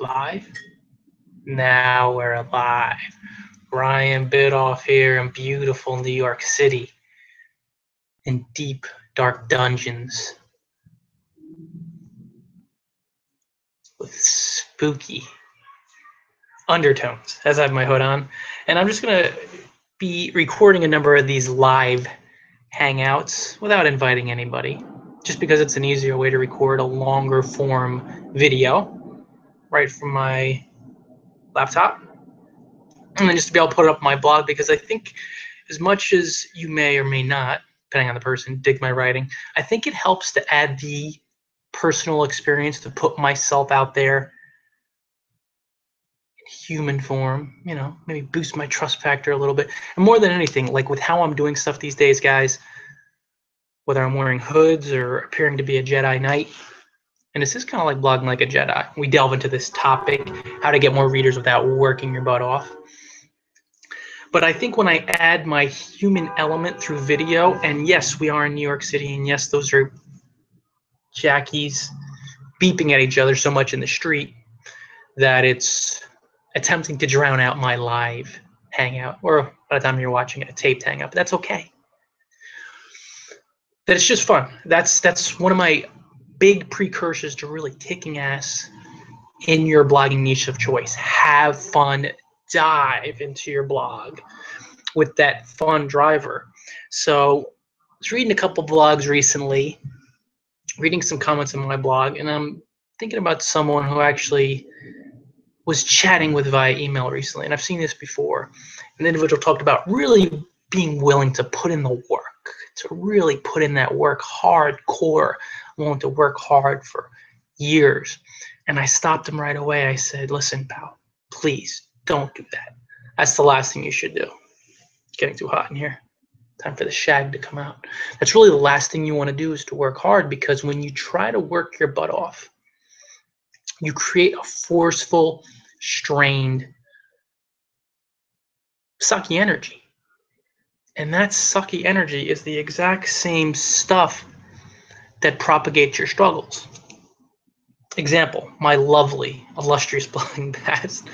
live? Now we're alive. Ryan Biddulph here in beautiful New York City in deep, dark dungeons with spooky undertones as I have my hood on. And I'm just going to be recording a number of these live hangouts without inviting anybody, just because it's an easier way to record a longer form video right from my laptop. And then just to be able to put it up on my blog because I think as much as you may or may not, depending on the person, dig my writing, I think it helps to add the personal experience to put myself out there in human form, you know, maybe boost my trust factor a little bit. And more than anything, like with how I'm doing stuff these days, guys, whether I'm wearing hoods or appearing to be a Jedi Knight, and this is kind of like blogging like a Jedi. We delve into this topic, how to get more readers without working your butt off. But I think when I add my human element through video, and yes, we are in New York City, and yes, those are jackies beeping at each other so much in the street that it's attempting to drown out my live hangout, or by the time you're watching it, a taped hangout. But that's okay. That it's just fun. That's that's one of my big precursors to really kicking ass in your blogging niche of choice. Have fun, dive into your blog with that fun driver. So I was reading a couple blogs recently, reading some comments on my blog, and I'm thinking about someone who actually was chatting with via email recently, and I've seen this before. An individual talked about really being willing to put in the work, to really put in that work hardcore willing to work hard for years. And I stopped him right away. I said, listen, pal, please don't do that. That's the last thing you should do. It's getting too hot in here. Time for the shag to come out. That's really the last thing you want to do is to work hard because when you try to work your butt off, you create a forceful, strained, sucky energy. And that sucky energy is the exact same stuff that propagates your struggles. Example, my lovely, illustrious blogging past.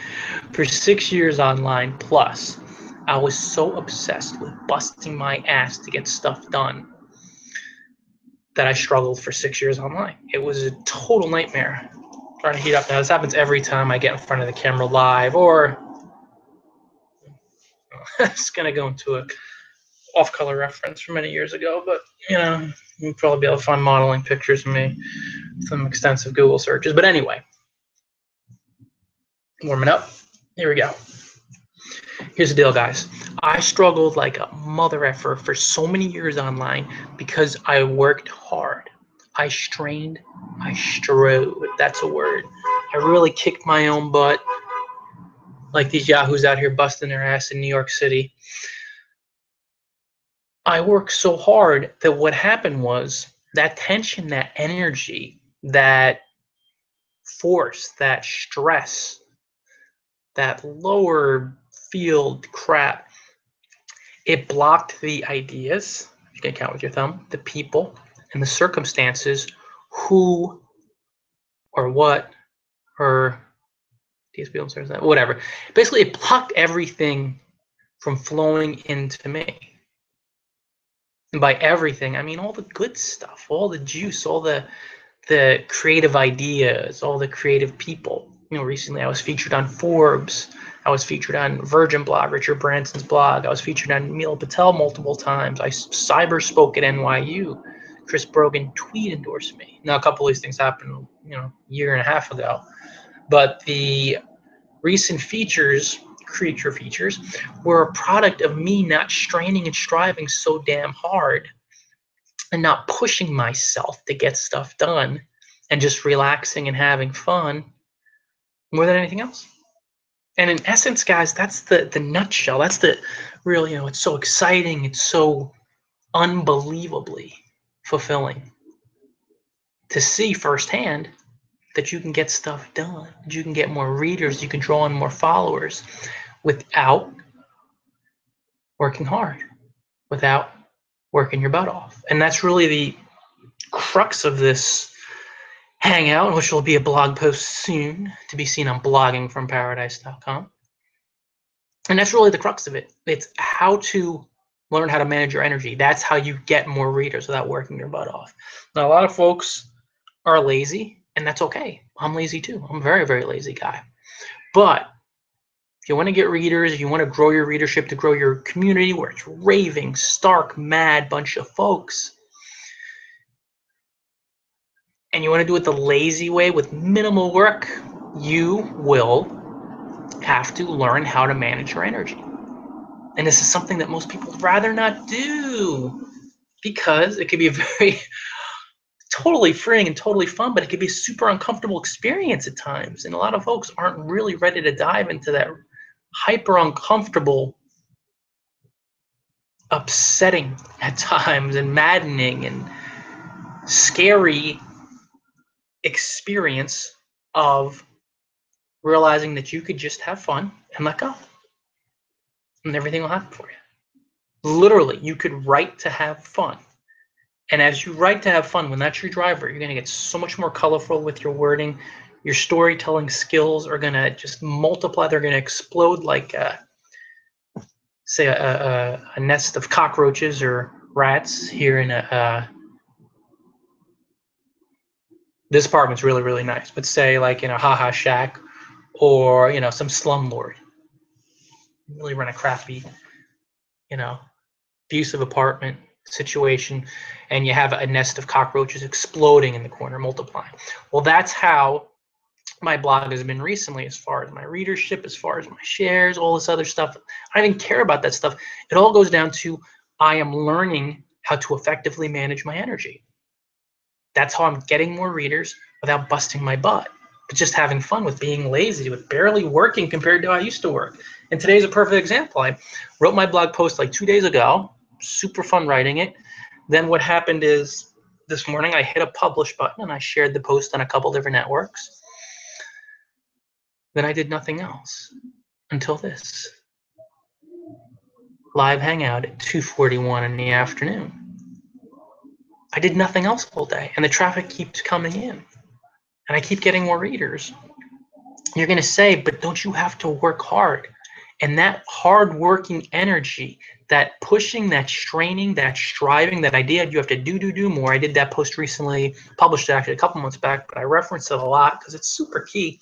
For six years online plus, I was so obsessed with busting my ass to get stuff done that I struggled for six years online. It was a total nightmare trying to heat up. Now, this happens every time I get in front of the camera live or it's going to go into a off-color reference from many years ago, but you know, you'll probably be able to find modeling pictures of me, some extensive Google searches. But anyway, warming up. Here we go. Here's the deal, guys. I struggled like a mother effer for so many years online because I worked hard. I strained, I strode. That's a word. I really kicked my own butt, like these yahoos out here busting their ass in New York City. I worked so hard that what happened was that tension, that energy, that force, that stress, that lower field crap, it blocked the ideas, you can count with your thumb, the people and the circumstances who or what or whatever. Basically, it blocked everything from flowing into me. By everything, I mean all the good stuff, all the juice, all the the creative ideas, all the creative people. You know, recently I was featured on Forbes. I was featured on Virgin Blog, Richard Branson's blog. I was featured on Neil Patel multiple times. I cyber spoke at NYU. Chris Brogan tweet endorsed me. Now, a couple of these things happened, you know, a year and a half ago. But the recent features creature features were a product of me not straining and striving so damn hard and not pushing myself to get stuff done and just relaxing and having fun more than anything else. And in essence, guys, that's the the nutshell. That's the real, you know, it's so exciting, it's so unbelievably fulfilling to see firsthand that you can get stuff done, you can get more readers, you can draw in more followers without working hard, without working your butt off. And that's really the crux of this hangout, which will be a blog post soon to be seen on bloggingfromparadise.com. And that's really the crux of it. It's how to learn how to manage your energy. That's how you get more readers without working your butt off. Now, a lot of folks are lazy, and that's okay. I'm lazy too. I'm a very, very lazy guy. But if you want to get readers, if you want to grow your readership, to grow your community where it's raving, stark, mad bunch of folks, and you want to do it the lazy way with minimal work, you will have to learn how to manage your energy. And this is something that most people rather not do because it can be a very totally freeing and totally fun, but it can be a super uncomfortable experience at times. And a lot of folks aren't really ready to dive into that hyper uncomfortable, upsetting at times, and maddening and scary experience of realizing that you could just have fun and let go. And everything will happen for you. Literally, you could write to have fun. And as you write to have fun, when that's your driver, you're going to get so much more colorful with your wording your storytelling skills are going to just multiply. They're going to explode like, a, uh, say, a, a, a, nest of cockroaches or rats here in a. Uh, this apartment's really, really nice, but say like in a haha shack or, you know, some slumlord. Really run a crappy, you know, abusive apartment situation and you have a nest of cockroaches exploding in the corner multiplying well that's how my blog has been recently as far as my readership, as far as my shares, all this other stuff. I don't care about that stuff. It all goes down to I am learning how to effectively manage my energy. That's how I'm getting more readers without busting my butt, but just having fun with being lazy, with barely working compared to how I used to work. And today's a perfect example. I wrote my blog post like two days ago, super fun writing it. Then what happened is this morning I hit a publish button and I shared the post on a couple different networks then I did nothing else until this. Live hangout at 2:41 in the afternoon. I did nothing else all day, and the traffic keeps coming in, and I keep getting more readers. You're going to say, but don't you have to work hard? And that hard working energy, that pushing, that straining, that striving, that idea you have to do, do, do more. I did that post recently, published actually a couple months back, but I reference it a lot because it's super key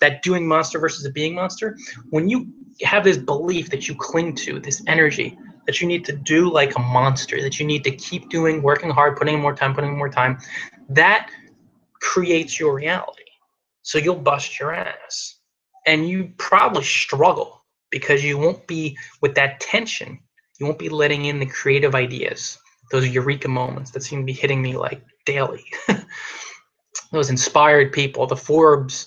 that doing monster versus a being monster, when you have this belief that you cling to, this energy that you need to do like a monster, that you need to keep doing, working hard, putting in more time, putting in more time, that creates your reality. So you'll bust your ass. And you probably struggle because you won't be with that tension. You won't be letting in the creative ideas, those eureka moments that seem to be hitting me like daily. those inspired people, the Forbes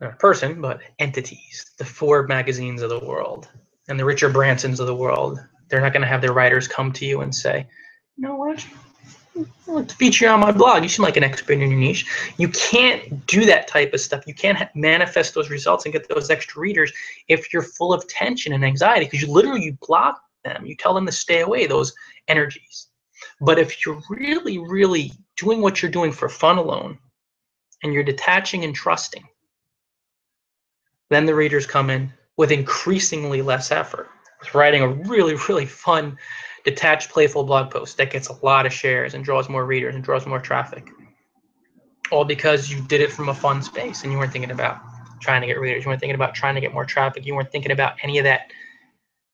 not person, but entities, the Forbes magazines of the world and the Richard Bransons of the world. They're not going to have their writers come to you and say, you know what? Feature on my blog. You seem like an expert in your niche. You can't do that type of stuff. You can't manifest those results and get those extra readers if you're full of tension and anxiety because you literally you block them. You tell them to stay away, those energies. But if you're really, really doing what you're doing for fun alone and you're detaching and trusting, then the readers come in with increasingly less effort. With writing a really, really fun, detached, playful blog post that gets a lot of shares and draws more readers and draws more traffic. All because you did it from a fun space and you weren't thinking about trying to get readers. You weren't thinking about trying to get more traffic. You weren't thinking about any of that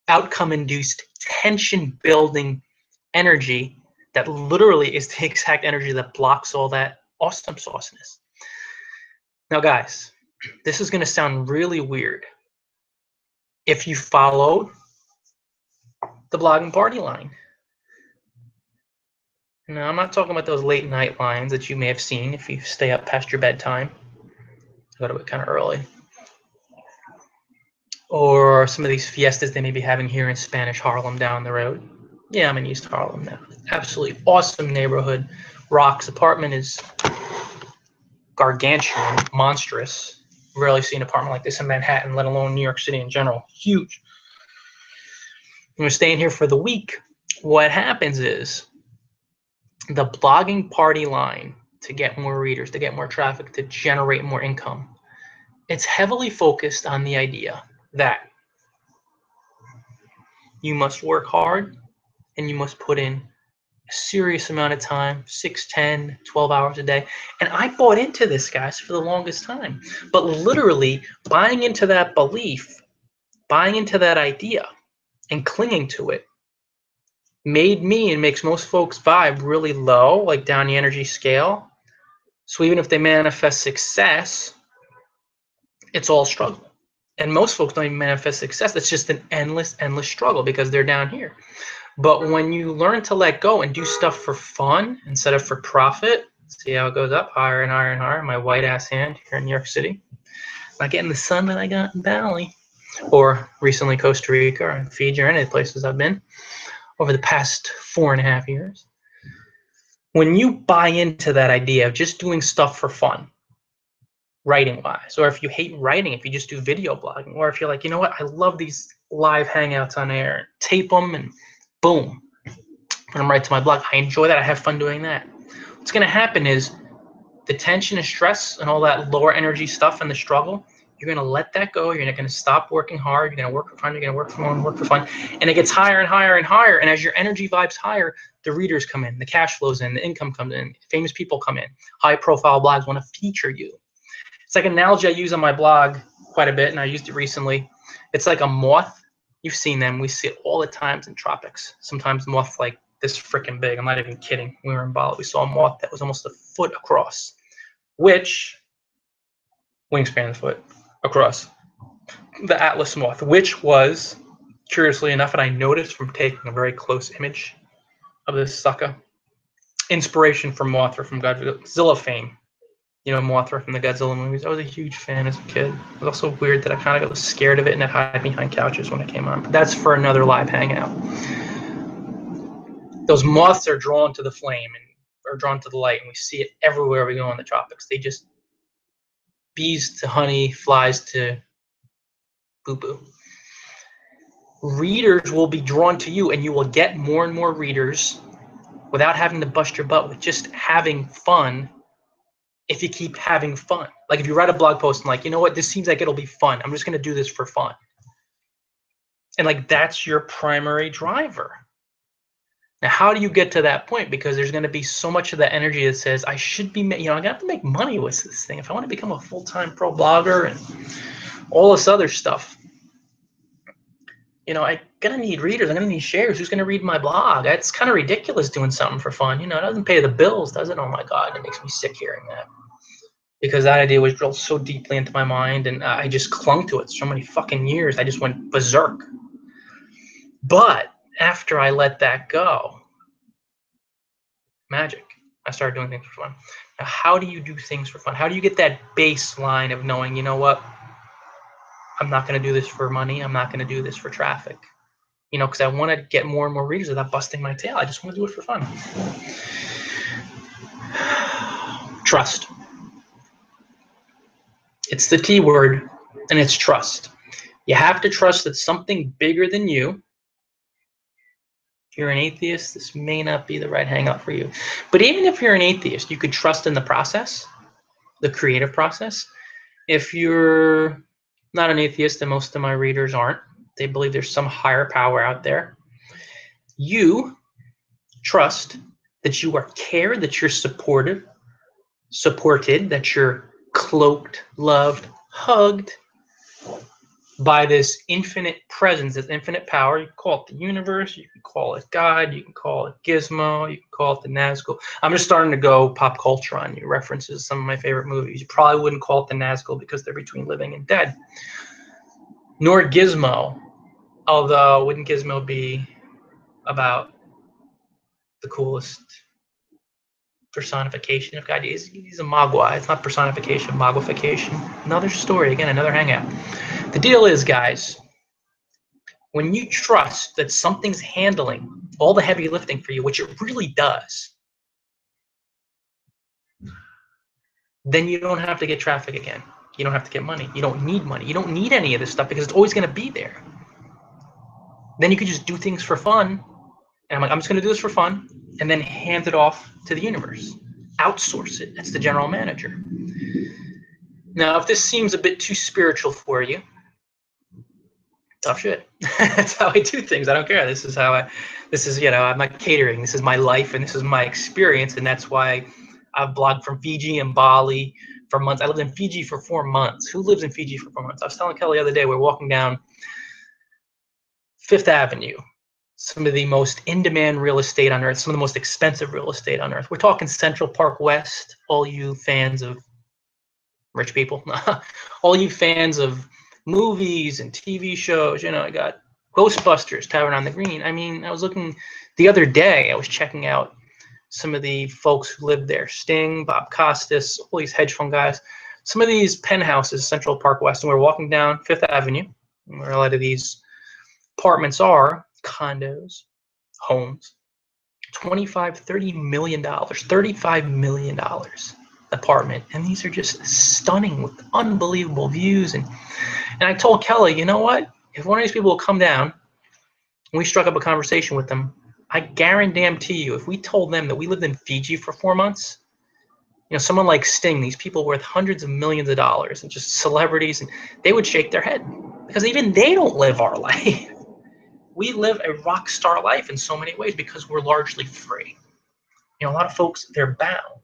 outcome induced tension building energy that literally is the exact energy that blocks all that awesome sauceness. Now, guys, this is going to sound really weird. If you followed the blogging party line. Now, I'm not talking about those late night lines that you may have seen if you stay up past your bedtime. Go to bed kind of early. Or some of these fiestas they may be having here in Spanish Harlem down the road. Yeah, I'm in East Harlem now. Absolutely awesome neighborhood. Rock's apartment is gargantuan, monstrous rarely see an apartment like this in Manhattan, let alone New York City in general. Huge. You're staying here for the week, what happens is the blogging party line to get more readers, to get more traffic, to generate more income. It's heavily focused on the idea that you must work hard and you must put in a serious amount of time 6 10 12 hours a day and i bought into this guys for the longest time but literally buying into that belief buying into that idea and clinging to it made me and makes most folks vibe really low like down the energy scale. So even if they manifest success it's all struggle. And most folks don't even manifest success. It's just an endless endless struggle because they're down here. But when you learn to let go and do stuff for fun instead of for profit, see how it goes up higher and higher and higher. My white ass hand here in New York City. Not getting the sun that I got in Bali or recently Costa Rica or Fiji or any places I've been over the past four and a half years. When you buy into that idea of just doing stuff for fun, writing wise, or if you hate writing, if you just do video blogging, or if you're like, you know what, I love these live hangouts on air, tape them and boom, put them right to my blog. I enjoy that. I have fun doing that. What's going to happen is the tension and stress and all that lower energy stuff and the struggle, you're going to let that go. You're not going to stop working hard. You're going to work for fun. You're going to work for fun, work for fun. And it gets higher and higher and higher. And as your energy vibes higher, the readers come in, the cash flows in, the income comes in, famous people come in, high profile blogs want to feature you. It's like an analogy I use on my blog quite a bit, and I used it recently. It's like a moth You've seen them. We see it all the times in tropics. Sometimes moth like this freaking big. I'm not even kidding. We were in Bali. We saw a moth that was almost a foot across, which wingspan foot across the Atlas moth, which was curiously enough, and I noticed from taking a very close image of this sucker, inspiration from Mothra from Godzilla fame you know, Mothra from the Godzilla movies. I was a huge fan as a kid. It was also weird that I kind of got scared of it and I'd hide behind couches when it came on. But that's for another live hangout. Those moths are drawn to the flame and are drawn to the light, and we see it everywhere we go in the tropics. They just bees to honey, flies to boo boo. Readers will be drawn to you, and you will get more and more readers without having to bust your butt with just having fun if you keep having fun. Like if you write a blog post and like, you know what, this seems like it'll be fun. I'm just gonna do this for fun. And like that's your primary driver. Now, how do you get to that point? Because there's going to be so much of that energy that says, I should be, you know, I got to make money with this thing. If I want to become a full time pro blogger and all this other stuff, you know, I'm gonna need readers. I'm gonna need shares. Who's gonna read my blog? It's kind of ridiculous doing something for fun. You know, it doesn't pay the bills, does it? Oh my God, it makes me sick hearing that because that idea was drilled so deeply into my mind and uh, I just clung to it so many fucking years. I just went berserk. But after I let that go, magic. I started doing things for fun. Now, how do you do things for fun? How do you get that baseline of knowing, you know what? I'm not going to do this for money. I'm not going to do this for traffic. You know, because I want to get more and more readers without busting my tail. I just want to do it for fun. Trust. It's the T word, and it's trust. You have to trust that something bigger than you. If you're an atheist, this may not be the right hangout for you. But even if you're an atheist, you could trust in the process, the creative process. If you're not an atheist, and most of my readers aren't, they believe there's some higher power out there. You trust that you are cared, that you're supported, supported, that you're cloaked, loved, hugged by this infinite presence, this infinite power. You can call it the universe, you can call it God, you can call it Gizmo, you can call it the Nazgul. I'm just starting to go pop culture on you, references some of my favorite movies. You probably wouldn't call it the Nazgul because they're between living and dead. Nor Gizmo, although wouldn't Gizmo be about the coolest personification of God. He's, he's a Mogwai. It's not personification, Mogwification. Another story, again, another hangout. The deal is, guys, when you trust that something's handling all the heavy lifting for you, which it really does, then you don't have to get traffic again. You don't have to get money. You don't need money. You don't need any of this stuff because it's always going to be there. Then you could just do things for fun. And I'm like, I'm just going to do this for fun and then hand it off to the universe. outsource it. That's the general manager. Now, if this seems a bit too spiritual for you, tough shit. That's how I do things. I don't care. This is how I, this is, you know, I'm not catering. This is my life and this is my experience. And that's why I've blogged from Fiji and Bali for months. I lived in Fiji for four months. Who lives in Fiji for four months? I was telling Kelly the other day, we we're walking down Fifth Avenue, some of the most in-demand real estate on earth, some of the most expensive real estate on earth. We're talking Central Park West, all you fans of rich people, all you fans of movies and TV shows, you know, I got Ghostbusters, Tavern on the Green. I mean, I was looking the other day, I was checking out some of the folks who lived there Sting, Bob Costas, all these hedge fund guys. Some of these penthouses, Central Park West, and we we're walking down Fifth Avenue, where a lot of these apartments are condos, homes, 25, 30 million dollars, 35 million dollars apartment. And these are just stunning with unbelievable views. And and I told Kelly, you know what? If one of these people will come down, we struck up a conversation with them, I guarantee you, if we told them that we lived in Fiji for four months, you know, someone like Sting, these people worth hundreds of millions of dollars and just celebrities, and they would shake their head because even they don't live our life we live a rock star life in so many ways because we're largely free. You know, a lot of folks, they're bound.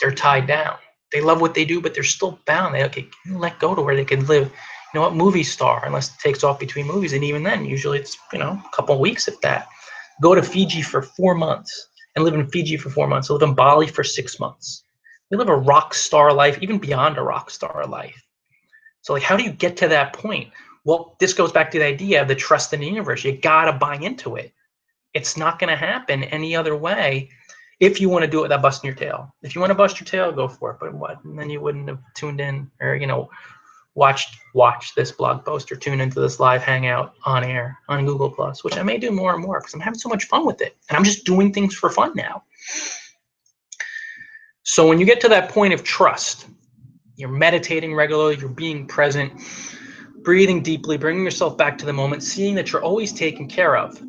They're tied down. They love what they do, but they're still bound. They okay, let go to where they can live. You know what, movie star, unless it takes off between movies, and even then, usually it's you know a couple weeks if that. Go to Fiji for four months and live in Fiji for four months. Live in Bali for six months. We live a rock star life, even beyond a rock star life. So, like, how do you get to that point well, this goes back to the idea of the trust in the universe. You got to buy into it. It's not to happen any other way if you want to do it without busting your tail. If you want to bust your tail, go for it. But what? And then you wouldn't have tuned in or, you know, watched watch this blog post or tune into this live hangout on air on Google Plus, which I may do more and more because I'm having so much fun with it. And I'm just doing things for fun now. So when you get to that point of trust, you're meditating regularly, you're being present, breathing deeply, bringing yourself back to the moment, seeing that you're always taken care of.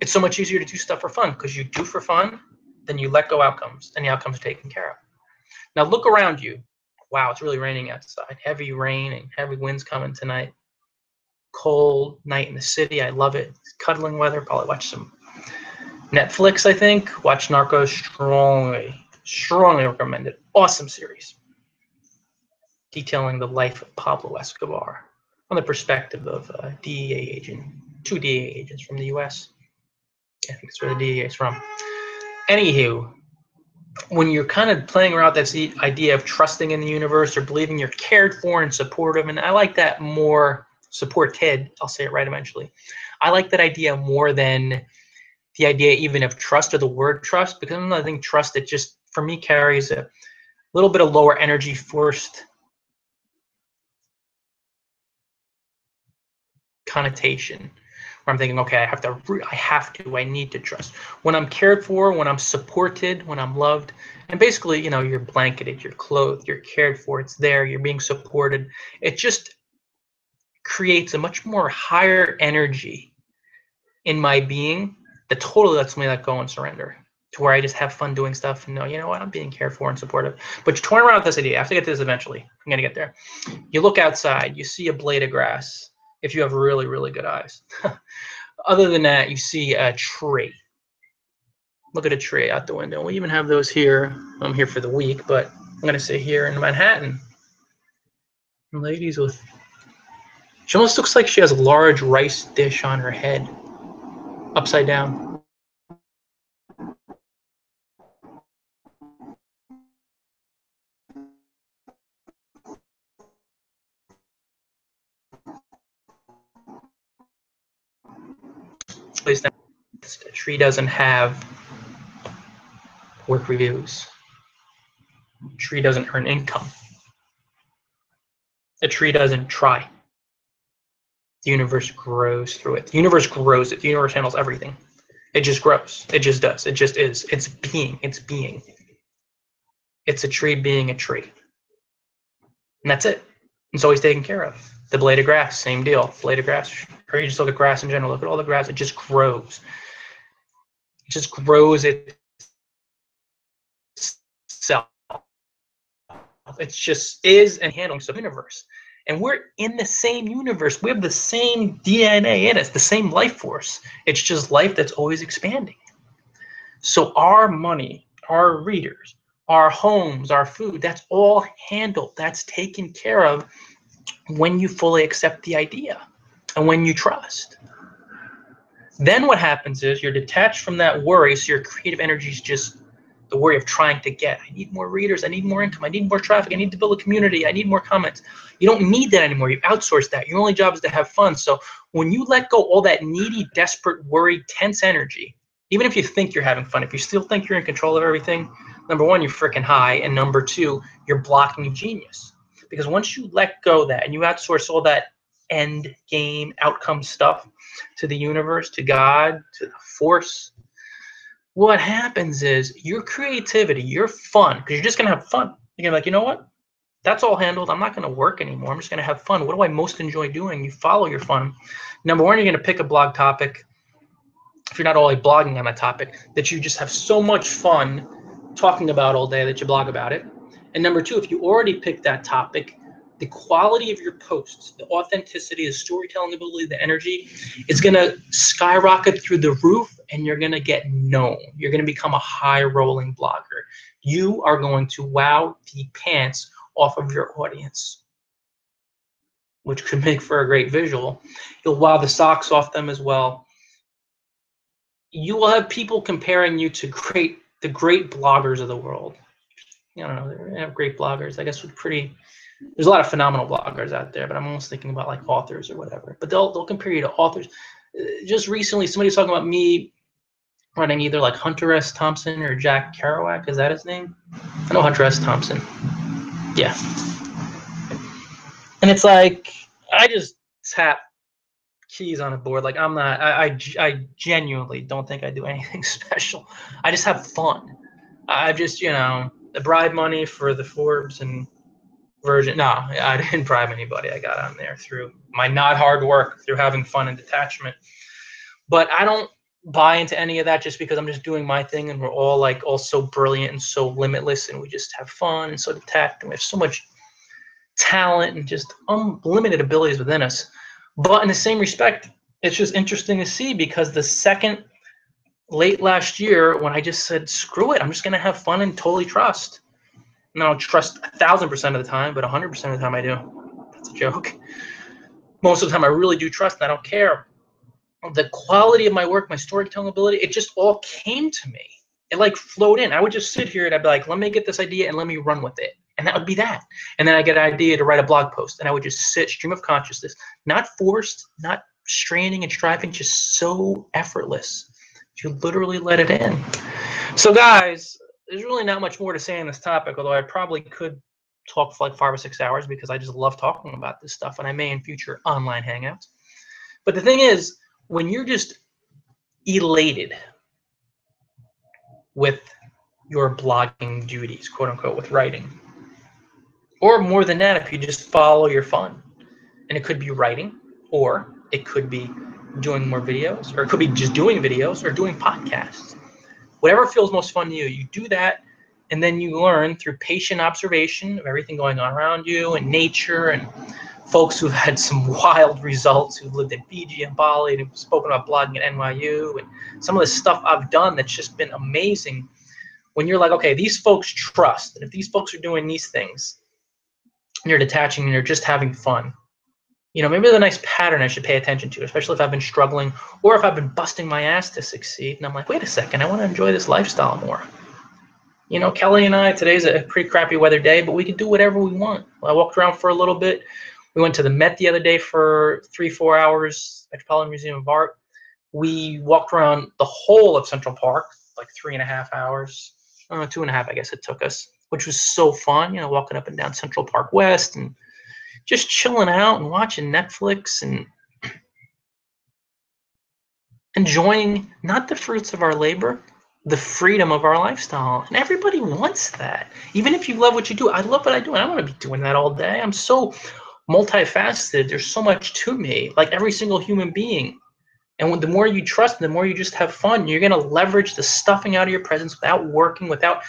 It's so much easier to do stuff for fun because you do for fun, then you let go outcomes, and the outcomes are taken care of. Now look around you. Wow, it's really raining outside. Heavy rain and heavy winds coming tonight. Cold night in the city. I love it. cuddling weather. Probably watch some Netflix, I think. Watch Narcos strongly, strongly recommended. Awesome series detailing the life of Pablo Escobar from the perspective of a DEA agent, two DEA agents from the U.S. I think that's where the DEA is from. Anywho, when you're kind of playing around that idea of trusting in the universe or believing you're cared for and supportive, and I like that more. Support Ted, I'll say it right eventually. I like that idea more than the idea even of trust or the word trust because I think trust it just for me carries a little bit of lower energy first connotation where I'm thinking, okay, I have to, I have to, I need to trust. When I'm cared for, when I'm supported, when I'm loved, and basically, you know, you're blanketed, you're clothed, you're cared for, it's there, you're being supported. It just creates a much more higher energy in my being that totally lets me let go and surrender to where I just have fun doing stuff and know, you know what, I'm being cared for and supportive. But you're toying around with this idea. I have to get to this eventually. I'm going to get there. You look outside, you see a blade of grass if you have really, really good eyes. Other than that, you see a tree. Look at a tree out the window. We even have those here. I'm here for the week, but I'm going to say here in Manhattan. Ladies with. She almost looks like she has a large rice dish on her head, upside down. Place that a tree doesn't have work reviews. A tree doesn't earn income. A tree doesn't try. The universe grows through it. The universe grows it. The universe handles everything. It just grows. It just does. It just is. It's being. It's being. It's a tree being a tree. And that's it. It's always taken care of. The blade of grass, same deal. Blade of grass, or you just look at grass in general. Look at all the grass; it just grows. It just grows. It It's just is and handling the universe. And we're in the same universe. We have the same DNA in us, the same life force. It's just life that's always expanding. So our money, our readers, our homes, our food, that's all handled. That's taken care of when you fully accept the idea and when you trust. Then what happens is you're detached from that worry, so your creative energy is just the worry of trying to get. I need more readers. I need more income. I need more traffic. I need to build a community. I need more comments. You don't need that anymore. You outsource that. Your only job is to have fun. So when you let go all that needy, desperate, worried, tense energy, even if you think you're having fun, if you still think you're in control of everything, number one, you're freaking high, and number two, you're blocking genius. Because once you let go that and you outsource all that end game outcome stuff to the universe, to God, to the force, what happens is your creativity, your fun, because you're just gonna have fun. You're gonna be like, you know what? That's all handled. I'm not gonna work anymore. I'm just gonna have fun. What do I most enjoy doing? You follow your fun. Number one, you're gonna pick a blog topic. If you're not only blogging on a topic, that you just have so much fun talking about all day that you blog about it. And number two, if you already picked that topic, the quality of your posts, the authenticity, the storytelling ability, the energy is going to skyrocket through the roof and you're going to get known. You're going to become a high rolling blogger. You are going to wow the pants off of your audience, which could make for a great visual. You'll wow the socks off them as well. You will have people comparing you to great the great bloggers of the world. Don't know, they have great bloggers. I guess with pretty there's a lot of phenomenal bloggers out there, but I'm almost thinking about like authors or whatever. But they'll they'll compare you to authors. Uh, just recently, somebody was talking about me running either like Hunter S. Thompson or Jack Kerouac. Is that his name? I know Hunter S. Thompson. Yeah. And it's like I just tap keys on a board. Like I'm not. I I, I genuinely don't think I do anything special. I just have fun. I just you know the bribe money for the Forbes and version. No, I didn't bribe anybody. I got on there through my not hard work, through having fun and detachment. But I don't buy into any of that just because I'm just doing my thing and we're all like all so brilliant and so limitless and we just have fun and so detached and we have so much talent and just unlimited abilities within us. But in the same respect, it's just interesting to see because the second late last year when I just said, screw it, I'm just gonna have fun and totally trust I don't trust a thousand percent of the time, but a hundred percent of the time I do. That's a joke. Most of the time I really do trust and I don't care. The quality of my work, my storytelling ability, it just all came to me. It like flowed in. I would just sit here and I'd be like, let me get this idea and let me run with it. And that would be that. And then I get an idea to write a blog post. And I would just sit, stream of consciousness, not forced, not straining and striving, just so effortless. You literally let it in. So guys, there's really not much more to say on this topic, although I probably could talk for like five or six hours because I just love talking about this stuff, and I may in future online hangouts. But the thing is, when you're just elated with your blogging duties, quote unquote, with writing, or more than that, if you just follow your fun, and it could be writing, or it could be doing more videos, or it could be just doing videos or doing podcasts whatever feels most fun to you, you do that, and then you learn through patient observation of everything going on around you and nature and folks who've had some wild results who've lived in Fiji and Bali and have spoken about blogging at NYU and some of the stuff I've done that's just been amazing. When you're like, okay, these folks trust, and if these folks are doing these things, and you're detaching and you're just having fun, you know, maybe the nice pattern I should pay attention to, especially if I've been struggling or if I've been busting my ass to succeed. And I'm like, wait a second, I want to enjoy this lifestyle more. You know, Kelly and I, today's a pretty crappy weather day, but we can do whatever we want. I walked around for a little bit. We went to the Met the other day for three, four hours, Metropolitan Museum of Art. We walked around the whole of Central Park, like three and a half hours, uh, two and a half, I guess it took us, which was so fun, you know, walking up and down Central Park West and just chilling out and watching Netflix and enjoying not the fruits of our labor, the freedom of our lifestyle. And everybody wants that. Even if you love what you do, I love what I do, and I want to be doing that all day. I'm so multifaceted. There's so much to me, like every single human being. And when, the more you trust, the more you just have fun. You're going to leverage the stuffing out of your presence without working, without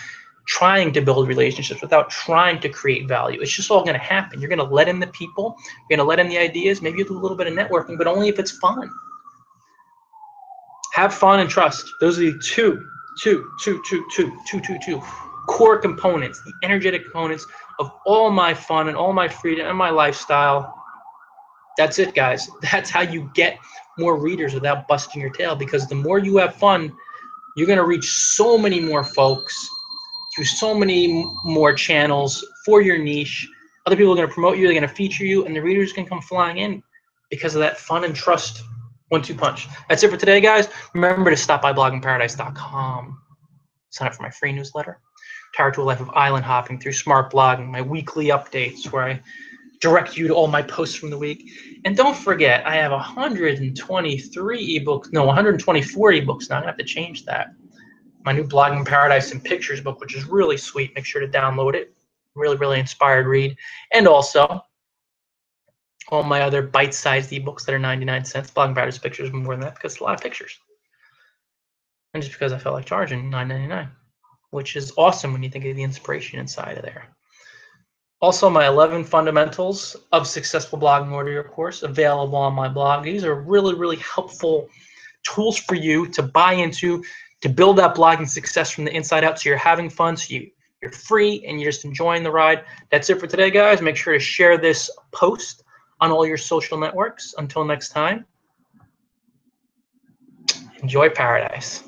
trying to build relationships, without trying to create value. It's just all going to happen. You're going to let in the people, you're going to let in the ideas. Maybe you do a little bit of networking, but only if it's fun. Have fun and trust. Those are the two, two, two, two, two, two, two, two core components, the energetic components of all my fun and all my freedom and my lifestyle. That's it, guys. That's how you get more readers without busting your tail because the more you have fun, you're going to reach so many more folks through so many more channels for your niche. Other people are going to promote you, they're going to feature you, and the readers can come flying in because of that fun and trust one two punch. That's it for today, guys. Remember to stop by bloggingparadise.com. Sign up for my free newsletter. Tired to a life of island hopping through smart blogging, my weekly updates where I direct you to all my posts from the week. And don't forget, I have 123 ebooks, no, 124 ebooks now. I'm going to have to change that. My new Blogging Paradise and Pictures book, which is really sweet. Make sure to download it. Really, really inspired read. And also, all my other bite-sized ebooks that are 99 cents. Blogging Paradise Pictures more than that because it's a lot of pictures. And just because I felt like charging 9.99, which is awesome when you think of the inspiration inside of there. Also, my 11 fundamentals of successful blogging order audio course available on my blog. These are really, really helpful tools for you to buy into, to build that blogging success from the inside out so you're having fun, so you, you're free and you're just enjoying the ride. That's it for today, guys. Make sure to share this post on all your social networks. Until next time, enjoy paradise.